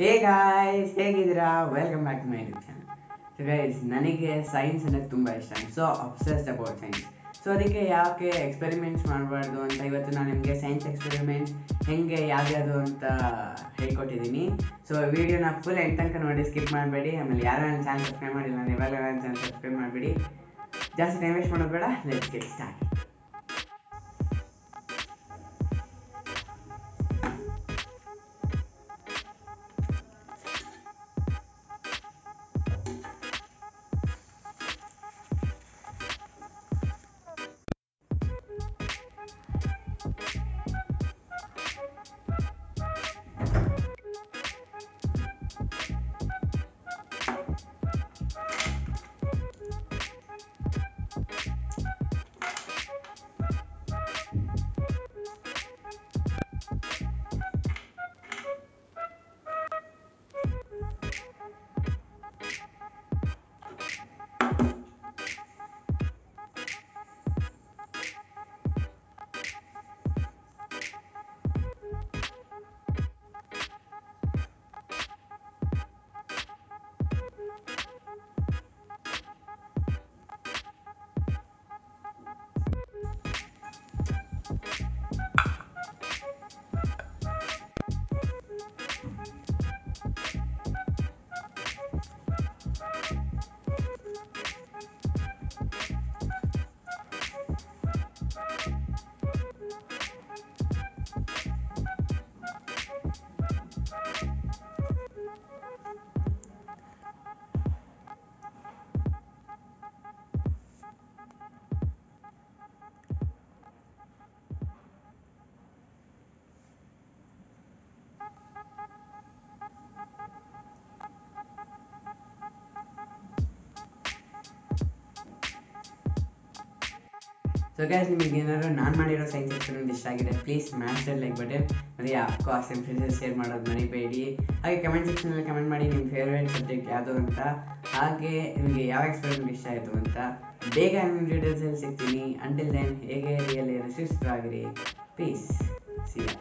ಹೇ guys ಹೇಗಿದ್ದೀರಾ? Welcome back to my YouTube channel so guys ನನಗೆ science ಅಂದರೆ ತುಂಬ ಇಷ್ಟ. So obsessed about science so ಅದಕ್ಕೆ ಯಾಕೆ ಎಕ್ಸ್ಪೆರಿಮೆಂಟ್ಸ್ ಮಾಡಬಾರ್ದು ಅಂತ ಇವತ್ತು ನಾನು ನಿಮಗೆ ಸೈನ್ಸ್ ಎಕ್ಸ್ಪೆರಿಮೆಂಟ್ ಹೆಂಗೆ ಯಾವ್ಯಾವುದು ಅಂತ ಹೇಳ್ಕೊಟ್ಟಿದ್ದೀನಿ. ಸೊ ವೀಡಿಯೋನ ಫುಲ್ ಎಂಡ್ ತನಕ ನೋಡಿ ಸ್ಕಿಪ್ ಮಾಡಬೇಡಿ. ಆಮೇಲೆ ಯಾರು ನನ್ನ ಚಾನಲ್ ಸಬ್ಸ್ಕ್ರೈಬ್ ಮಾಡಿಲ್ಲ ನಾನು ಇವಾಗ ನನ್ನ ಚಾನಲ್ ಸಬ್ಸ್ಕ್ರೈಬ್ ಮಾಡಬೇಡಿ. ಜಾಸ್ತಿ ಟೈಮ್ ವೇಸ್ಟ್ ಮಾಡೋದು ಬೇಡ. Let's get start so guys ನಿಮಗೆ ಏನಾದ್ರು ನಾನು ಮಾಡಿರೋ ಸೈನ್ಸ್ ಎಕ್ಸ್ಪೆರಿಮೆಂಟ್ ಇಷ್ಟ ಆಗಿದೆ ಪ್ಲೀಸ್ ಮ್ಯಾಚ್ ಲೈಕ್ ಬಟನ್ ಮತ್ತು ಯಾಕೋ ಆ ಫ್ರೆಂಡ್ಸ್ ಶೇರ್ ಮಾಡೋದು ಮರಿಬೇಡಿ. ಹಾಗೆ ಕಮೆಂಟ್ ಸೆಕ್ಷನಲ್ಲಿ ಕಮೆಂಟ್ ಮಾಡಿ ನಿಮ್ಮ ಫೇವ್ರೇಟ್ ಸಬ್ಜೆಕ್ಟ್ ಯಾವುದು ಅಂತ. ಹಾಗೆ ನಿಮಗೆ ಯಾವ ಎಕ್ಸ್ಪೆರಿಮೆಂಟ್ ಇಷ್ಟ ಆಯಿತು ಅಂತ ಬೇಗ ನಿಮ್ಮ ಡೀಟೇಲ್ಸಲ್ಲಿ ಸಿಗ್ತೀನಿ. ಅಂಟಿಲ್ ದೆನ್ ಹೇಗೆ ರಿಯಲಿ ಆಗಿರಿ ಪ್ಲೀಸ್ ಸಿಯಾ